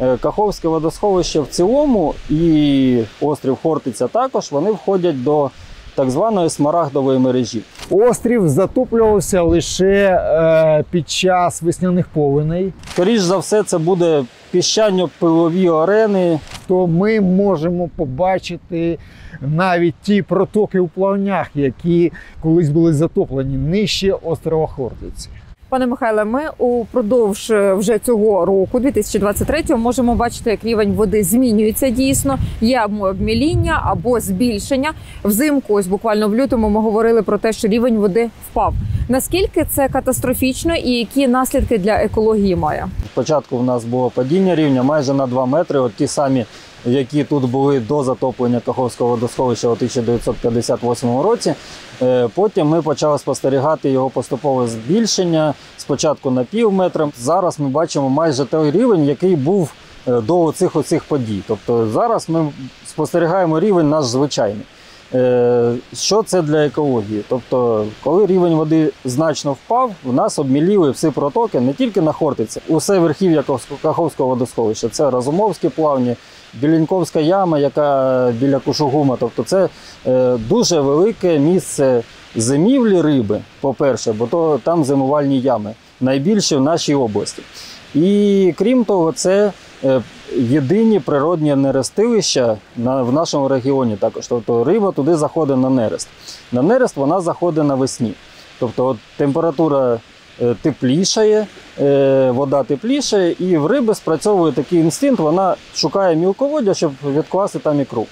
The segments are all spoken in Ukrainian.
Е, Каховське водосховище в цілому і острів Хортиця також вони входять до так званої смарагдової мережі. Острів затоплювався лише е, під час весняних повеней, Скоріш за все, це буде піщано-пилові арени. то ми можемо побачити навіть ті протоки у плавнях, які колись були затоплені нижче острова Хортиці. Пане Михайле, ми упродовж е, вже цього року, 2023, можемо бачити, як рівень води змінюється дійсно. Є або обміління, або збільшення. Взимку, ось буквально в лютому, ми говорили про те, що рівень води впав. Наскільки це катастрофічно і які наслідки для екології має? Спочатку в нас було падіння рівня майже на 2 метри, от ті самі, які тут були до затоплення Каховського водосховища у 1958 році. Е, Потім ми почали спостерігати його поступове збільшення спочатку на пів метра. Зараз ми бачимо майже той рівень, який був е, до цих подій. Тобто зараз ми спостерігаємо рівень наш звичайний. Е, Що це для екології? Тобто, коли рівень води значно впав, в нас обміліли всі протоки не тільки на Хортиці, усе верхів'я Каховського- водосховища. Це Разумовські плавні, Біліньковська яма, яка біля Кушугума. Тобто, це е, дуже велике місце зимівлі риби, по-перше, бо то там зимувальні ями, найбільші в нашій області. І крім того, це єдині природні нерестилища в нашому регіоні також. Тобто риба туди заходить на нерест. На нерест вона заходить навесні. Тобто от, температура е, теплішає, е, вода теплішає, і в риби спрацьовує такий інстинкт, вона шукає мілководдя, щоб відкласти там ікру.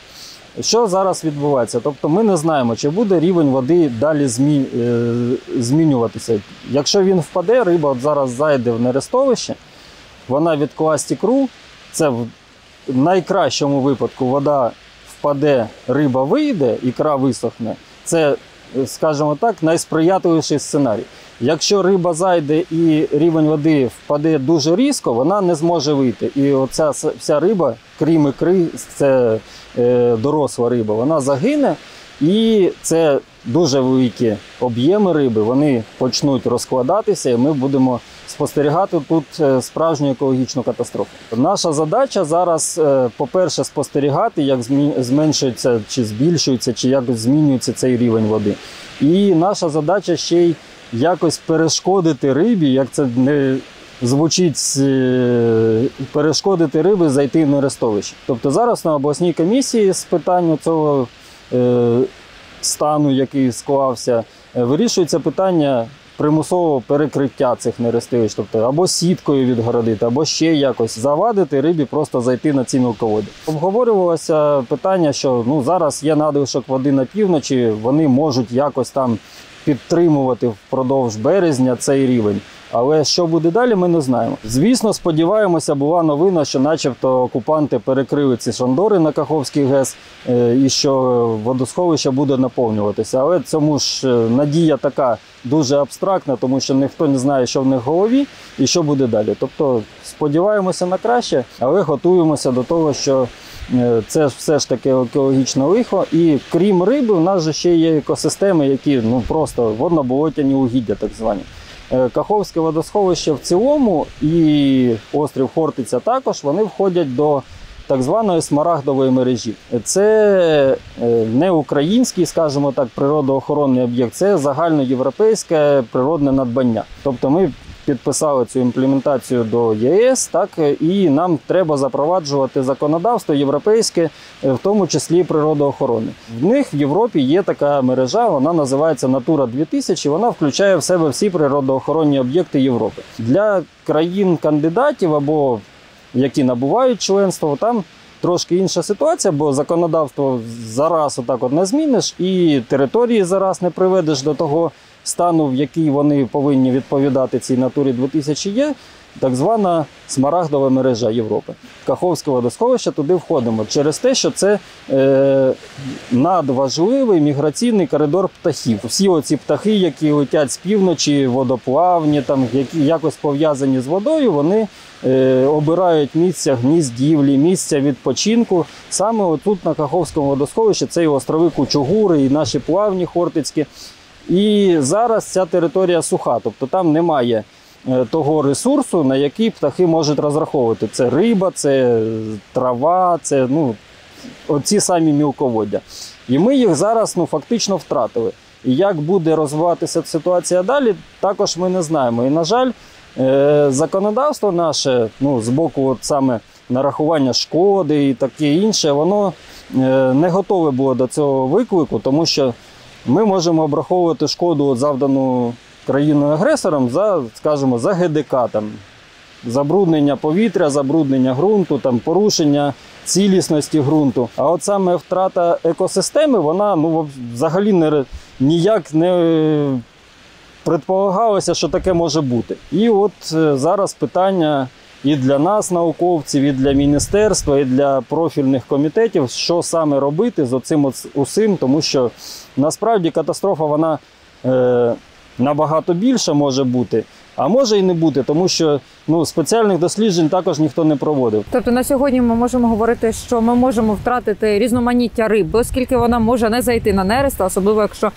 Що зараз відбувається? Тобто ми не знаємо, чи буде рівень води далі змі... е, змінюватися. Якщо він впаде, риба от зараз зайде в нерестовище, вона відкласть ікру, це в найкращому випадку вода впаде, риба вийде, ікра висохне. Це, скажімо так, найсприятливіший сценарій. Якщо риба зайде і рівень води впаде дуже різко, вона не зможе вийти. І оця вся риба, крім ікри, це е, доросла риба, вона загине. І це дуже великі об'єми риби, вони почнуть розкладатися, і ми будемо спостерігати тут е, справжню екологічну катастрофу. Наша задача зараз, е, по-перше, спостерігати, як зменшується чи збільшується, чи якось змінюється цей рівень води. І наша задача ще й якось перешкодити рибі, як це не звучить е, перешкодити риби зайти в нерестовище. Тобто зараз на обласній комісії з питань цього стану, який склався, вирішується питання примусового перекриття цих нерестивищ, тобто або сіткою відгородити, або ще якось завадити рибі просто зайти на ці мілководи. Обговорювалося питання, що ну зараз є надлишок води на півночі, вони можуть якось там підтримувати впродовж березня цей рівень. Але що буде далі, ми не знаємо. Звісно, сподіваємося, була новина, що, начебто, окупанти перекрили ці шандори на Каховський ГЕС е, і що водосховище буде наповнюватися. Але цьому ж е, надія така дуже абстрактна, тому що ніхто не знає, що в них в голові і що буде далі. Тобто сподіваємося на краще, але готуємося до того, що е, це все ж таки екологічне лихо. І крім риби, в нас же ще є екосистеми, які ну просто водно-болотяні угіддя, так звані. Е, Каховське водосховище в цілому і острів Хортиця також вони входять до так званої смарагдової мережі. Це е, не український, скажімо так, природоохоронний об'єкт, це загальноєвропейське природне надбання. Тобто ми підписали цю імплементацію до ЄС, так і нам треба запроваджувати законодавство європейське, е, в тому числі природоохорони. В них в Європі є така мережа, вона називається Натура 2000. Вона включає в себе всі природоохоронні об'єкти Європи для країн-кандидатів або які набувають членство, там трошки інша ситуація, бо законодавство зараз отак от не зміниш, і території зараз не приведеш до того стану, в який вони повинні відповідати цій натурі 2000 є. Так звана смарагдова мережа Європи. Каховське водосховище туди входимо через те, що це е, надважливий міграційний коридор птахів. Всі оці птахи, які летять з півночі, водоплавні, там, які якось пов'язані з водою, вони е, обирають місця гніздівлі, місця відпочинку. Саме отут на Каховському водосховищі це і острови Кучугури, і наші плавні Хортицькі. І зараз ця територія суха, тобто там немає е, того ресурсу, на який птахи можуть розраховувати. Це риба, це трава, це ну, оці самі мілководдя. І ми їх зараз ну, фактично втратили. І як буде розвиватися ситуація далі, також ми не знаємо. І, на жаль, е, законодавство наше, ну, з боку от саме нарахування шкоди і таке інше, воно е, не готове було до цього виклику, тому що ми можемо обраховувати шкоду завдану країною-агресором за, скажімо, за ГДК, там, забруднення повітря, забруднення ґрунту, там, порушення цілісності ґрунту. А от саме втрата екосистеми, вона ну, взагалі не, ніяк не е, предполагалося, що таке може бути. І от е, зараз питання і для нас, науковців, і для міністерства, і для профільних комітетів, що саме робити з оцим усім, тому що насправді катастрофа вона е, набагато більша може бути. А може і не бути, тому що ну, спеціальних досліджень також ніхто не проводив. Тобто на сьогодні ми можемо говорити, що ми можемо втратити різноманіття риби, оскільки вона може не зайти на нерест, особливо якщо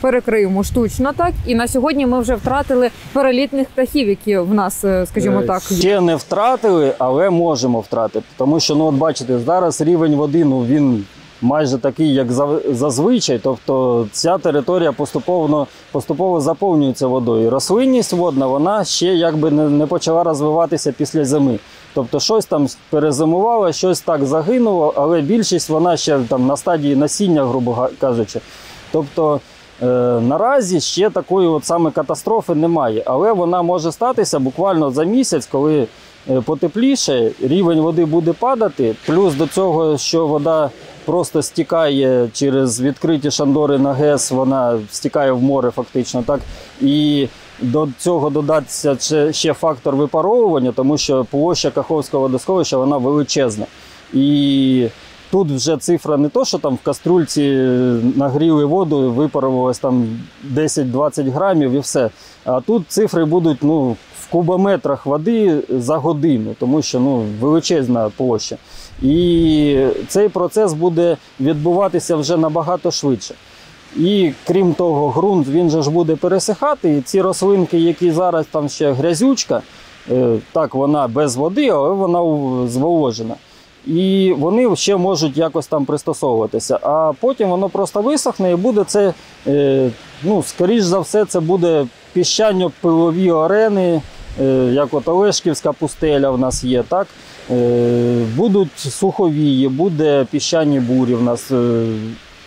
перекриємо штучно так. І на сьогодні ми вже втратили перелітних птахів, які в нас, е, скажімо Е, так, є. Ще не втратили, але можемо втратити. Тому що, ну, от бачите, зараз рівень води ну, він майже такий, як зазвичай. Тобто ця територія поступово, поступово заповнюється водою. Рослинність водна вона ще якби не, не почала розвиватися після зими. Тобто щось там перезимувало, щось так загинуло, але більшість вона ще там на стадії насіння, грубо кажучи. Тобто наразі ще такої от саме катастрофи немає, але вона може статися буквально за місяць, коли е, потепліше, рівень води буде падати. Плюс до цього, що вода просто стікає через відкриті шандори на ГЕС, вона стікає в море фактично. так. І до цього додаться ще фактор випаровування, тому що площа Каховського водосховища вона величезна. І тут вже цифра не то, що там в каструльці нагріли воду, випарувалось там 10-20 грамів і все. А тут цифри будуть ну, в кубометрах води за годину, тому що ну, величезна площа. І цей процес буде відбуватися вже набагато швидше. І крім того, ґрунт він же ж буде пересихати. І ці рослинки, які зараз там ще грязючка, е, так вона без води, але вона зволожена. І вони ще можуть якось там пристосовуватися. А потім воно просто висохне і буде це, е, ну, скоріш за все, це буде піщано-пилові арени, е, як от Олешківська пустеля в нас є, так? Е, будуть суховії, буде піщані бурі в нас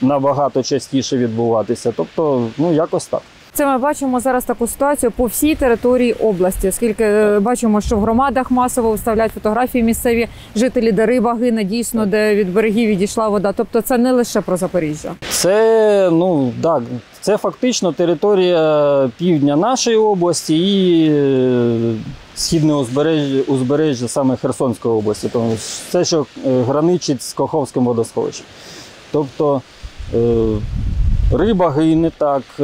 набагато частіше відбуватися. Тобто, ну якось так. Це ми бачимо зараз таку ситуацію по всій території області, оскільки е, бачимо, що в громадах масово вставляють фотографії місцеві жителі, де риба гине, дійсно, де від берегів відійшла вода. Тобто це не лише про Запоріжжя. Це ну так, це фактично територія півдня нашої області і е, східне узбережжя, узбережжя саме Херсонської області, тому все, що е, граничить з Каховським водосховищем. Тобто е, риба гине так. е,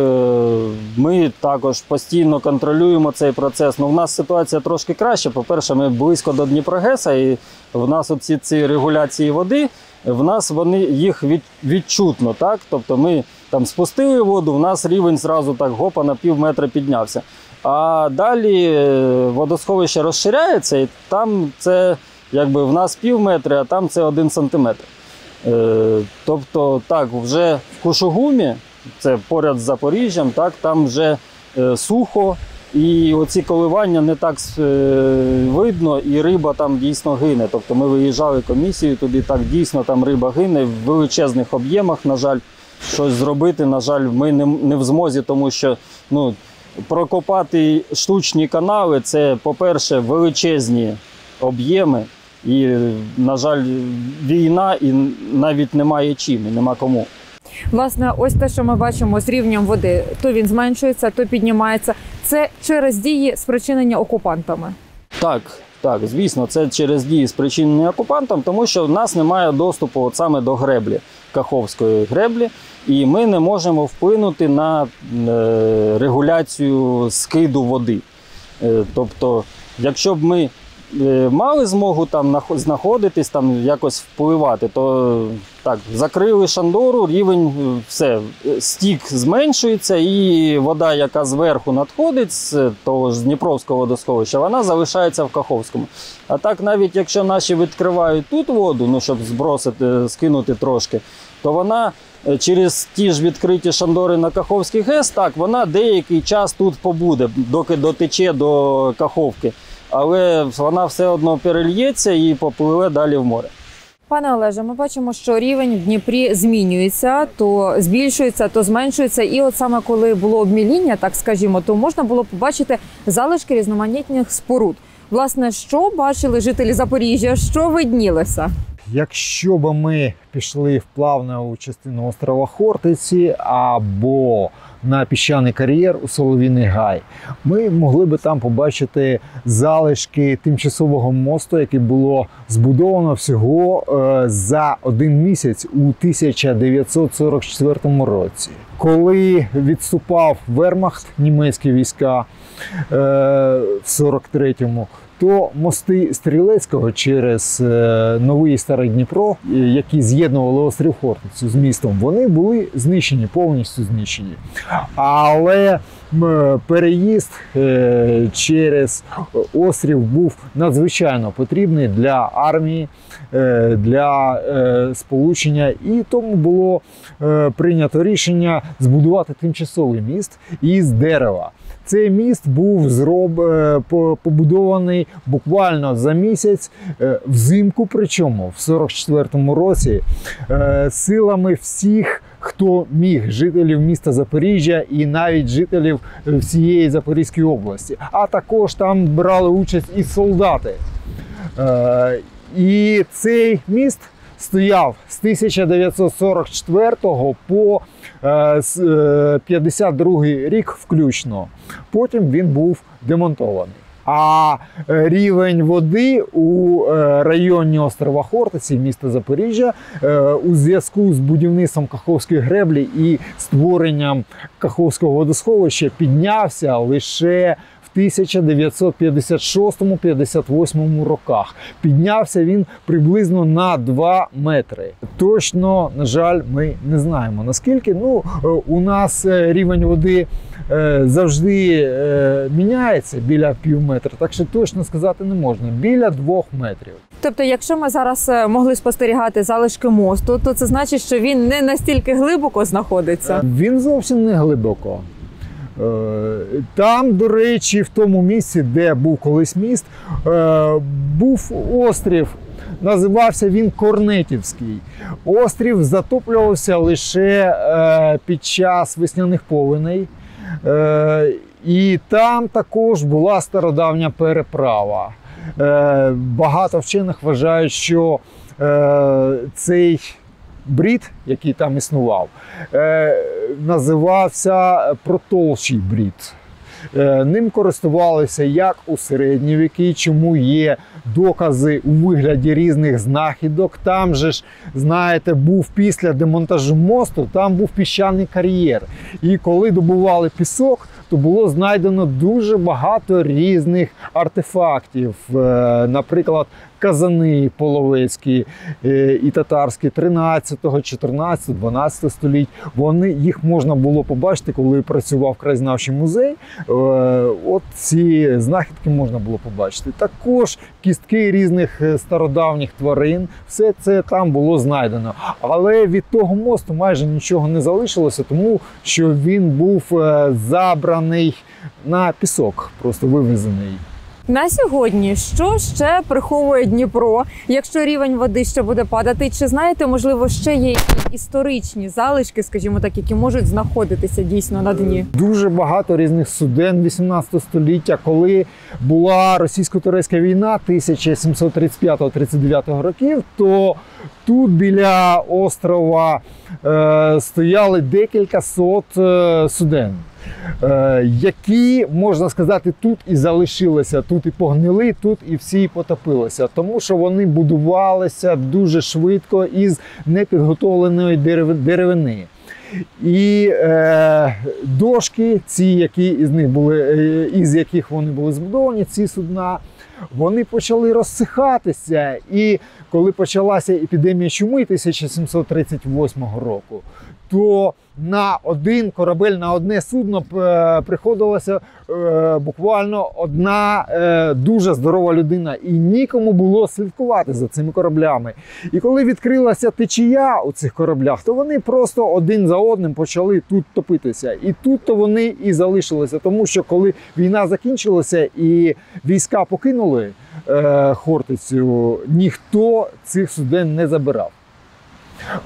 Ми також постійно контролюємо цей процес. Ну, в нас ситуація трошки краща. По-перше, ми близько до Дніпрогеса, і в нас оці ці регуляції води, в нас вони їх від, відчутно. Так? Тобто ми там спустили воду, в нас рівень зразу так гопа на пів метра піднявся. А далі е, водосховище розширяється, і там це якби в нас пів метра, а там це один сантиметр. Е, Тобто, так, вже в Кушугумі, це поряд з Запоріжжям, так, там вже е, сухо, і оці коливання не так е, видно, і риба там дійсно гине. Тобто ми виїжджали комісією туди, так дійсно там риба гине в величезних об'ємах. На жаль, щось зробити, на жаль, ми не, не в змозі, тому що ну, прокопати штучні канали це, по-перше, величезні об'єми. І, на жаль, війна і навіть немає чим, і нема кому. Власне, ось те, що ми бачимо з рівнем води, то він зменшується, то піднімається. Це через дії спричинення окупантами. Так, так, звісно, це через дії спричинені окупантом, тому що в нас немає доступу от саме до греблі, Каховської греблі, і ми не можемо вплинути на е, регуляцію скиду води. Е, тобто, якщо б ми мали змогу там знаходитись, там якось впливати, то так, закрили шандору, рівень е, все, е, стік зменшується, і вода, яка зверху надходить з того ж Дніпровського водосховища, вона залишається в Каховському. А так, навіть якщо наші відкривають тут воду, ну щоб збросити, скинути трошки, то вона е, через ті ж відкриті шандори на Каховський ГЕС, так, вона деякий час тут побуде, доки дотече до Каховки. Але вона все одно перельється і попливе далі в море. Пане Олеже, ми бачимо, що рівень в Дніпрі змінюється, то збільшується, то зменшується. І от саме коли було обміління, так скажімо, то можна було побачити залишки різноманітних споруд. Власне, що бачили жителі Запоріжжя, що виднілося? Якщо б ми пішли вплавно у частину острова Хортиці або на піщаний кар'єр у Соловіний Гай, ми могли би там побачити залишки тимчасового мосту, який було збудовано всього е, за один місяць у 1944 році. Коли відступав Вермахт, німецькі війська е, в 43-му, то мости Стрілецького через е, новий старий Дніпро, е, які з'єднували острів Хортицю з містом, вони були знищені, повністю знищені. Але переїзд е, через острів був надзвичайно потрібний для армії, для сполучення, і тому було прийнято рішення збудувати тимчасовий міст із дерева. Цей міст був зроб, е, побудований буквально за місяць е, взимку, причому в 44-му році е, силами всіх, хто міг жителів міста Запоріжжя і навіть жителів всієї Запорізької області. А також там брали участь і солдати. І цей міст стояв з 1944 по е, е, 52 рік включно. Потім він був демонтований. А е, рівень води у е, районі острова Хортиці, міста Запоріжжя, е, у зв'язку з будівництвом Каховської греблі і створенням Каховського водосховища піднявся лише 1956-58 роках. Піднявся він приблизно на 2 метри. Точно, на жаль, ми не знаємо наскільки. Ну, е, у нас е, рівень води е, завжди міняється біля пів метра, так що точно сказати не можна. Біля двох метрів. Тобто, якщо ми зараз могли спостерігати залишки мосту, то це значить, що він не настільки глибоко знаходиться. Він зовсім не глибоко. Е, Там, до речі, в тому місці, де був колись міст, е, був острів. Називався він Корнетівський. Острів затоплювався лише е, під час весняних повеней. І там також була стародавня переправа. Багато вчених вважають, що цей брід, який там існував, е, називався протолчий брід. Е, Ним користувалися як у середні віки, чому є докази у вигляді різних знахідок. Там же ж, знаєте, був після демонтажу мосту, там був піщаний кар'єр. І коли добували пісок, то було знайдено дуже багато різних артефактів. Е, Наприклад, казани половецькі е, і татарські 13, 14, 12 століть. Вони їх можна було побачити, коли працював краєзнавчий музей. Е, От ці знахідки можна було побачити. Також кістки різних е, стародавніх тварин, все це там було знайдено. Але від того мосту майже нічого не залишилося, тому що він був забраний на пісок, просто вивезений. На сьогодні що ще приховує Дніпро, якщо рівень води ще буде падати? Чи знаєте, можливо, ще є історичні залишки, скажімо так, які можуть знаходитися дійсно на дні? Дуже багато різних суден 18 століття, коли була російсько-турецька війна 1735-39 років, то тут біля острова е, стояли декілька сот е, суден. Е, Які можна сказати, тут і залишилися, тут і погнили, тут і всі потопилися, тому що вони будувалися дуже швидко із непідготовленої деревини. І е, дошки, ці, які із них були, е, із яких вони були збудовані, ці судна, вони почали розсихатися. І коли почалася епідемія чуми 1738 року, то на один корабель, на одне судно е, приходилося е, буквально одна е, дуже здорова людина, і нікому було слідкувати за цими кораблями. І коли відкрилася течія у цих кораблях, то вони просто один за одним почали тут топитися. І тут то вони і залишилися, тому що коли війна закінчилася і війська покинули Хортицю, ніхто цих суден не забирав.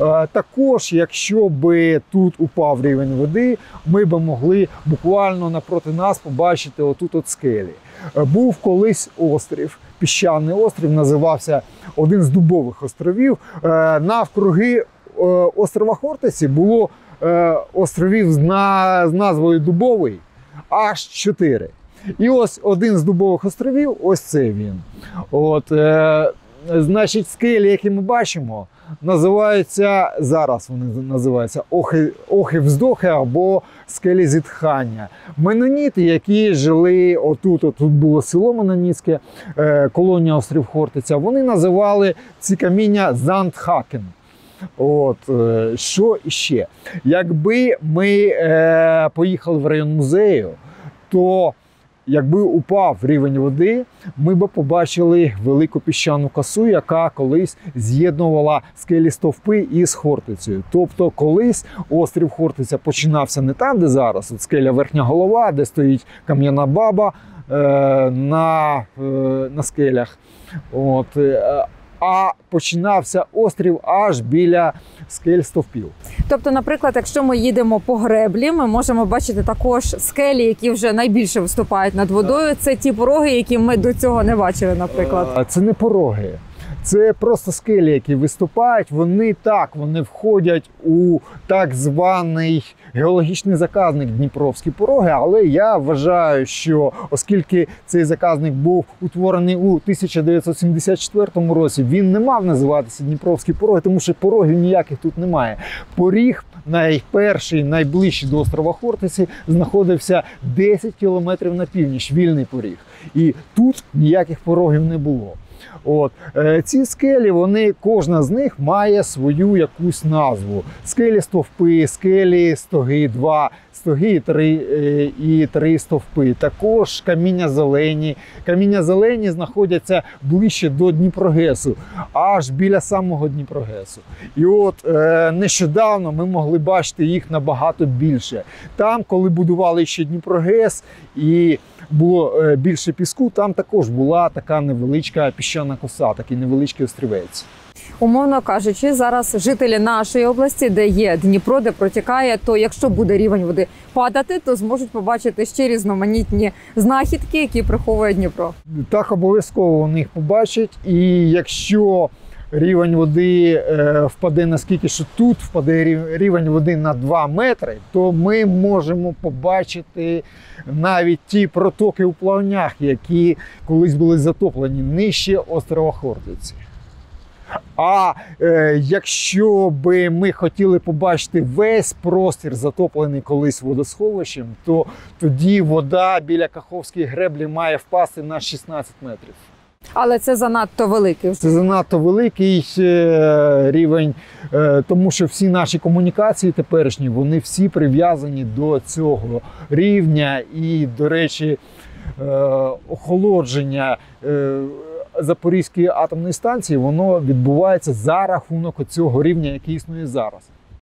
Е, Також, якщо би тут упав рівень води, ми б могли буквально напроти нас побачити отут от скелі. Е, Був колись острів, піщаний острів, називався один з дубових островів. Е, Навкруги острова Хортиці було островів з назвою Дубовий аж чотири. І ось один з дубових островів, ось це він. От, е, значить, скелі, які ми бачимо, називаються зараз вони називаються охи, охи або скелі зітхання. Меноніти, які жили отут, отут було село Менонітське, е, колонія острів Хортиця, вони називали ці каміння Зандхакен. От е, що іще? Якби ми е, поїхали в район музею, то якби упав рівень води, ми б побачили велику піщану косу, яка колись з'єднувала скелі стовпи із Хортицею. Тобто, колись острів Хортиця починався не там, де зараз, от скеля верхня голова, де стоїть кам'яна баба е, на, е, на скелях. От, е, а починався острів аж біля скель стовпів. Тобто, наприклад, якщо ми їдемо по греблі, ми можемо бачити також скелі, які вже найбільше виступають над водою. Це ті пороги, які ми до цього не бачили, наприклад. Це не пороги. Це просто скелі, які виступають. Вони так, вони входять у так званий геологічний заказник Дніпровські пороги. Але я вважаю, що оскільки цей заказник був утворений у 1974 році, він не мав називатися Дніпровські пороги, тому що порогів ніяких тут немає. Поріг найперший, найближчий до острова Хортиці, знаходився 10 кілометрів на північ, вільний поріг. І тут ніяких порогів не було. От. Е, ці скелі, вони, кожна з них має свою якусь назву: скелі стовпи, скелі стоги 2 ланцюги три е, і три стовпи. Також каміння зелені. Каміння зелені знаходяться ближче до Дніпрогесу, аж біля самого Дніпрогесу. І от е, нещодавно ми могли бачити їх набагато більше. Там, коли будували ще Дніпрогес і було е, більше піску, там також була така невеличка піщана коса, такий невеличкий острівець. Умовно кажучи, зараз жителі нашої області, де є Дніпро, де протікає, то якщо буде рівень води падати, то зможуть побачити ще різноманітні знахідки, які приховує Дніпро. Так обов'язково вони їх побачать. І якщо рівень води е, впаде наскільки, що тут впаде рівень води на 2 метри, то ми можемо побачити навіть ті протоки у плавнях, які колись були затоплені нижче острова Хортиці. А е, якщо би ми хотіли побачити весь простір, затоплений колись водосховищем, то тоді вода біля Каховської греблі має впасти на 16 метрів. Але це занадто великий. Це занадто великий е, рівень, е, тому що всі наші комунікації теперішні вони всі прив'язані до цього рівня. І, до речі, е, охолодження е, Запорізької атомної станції воно відбувається за рахунок цього рівня, який існує зараз.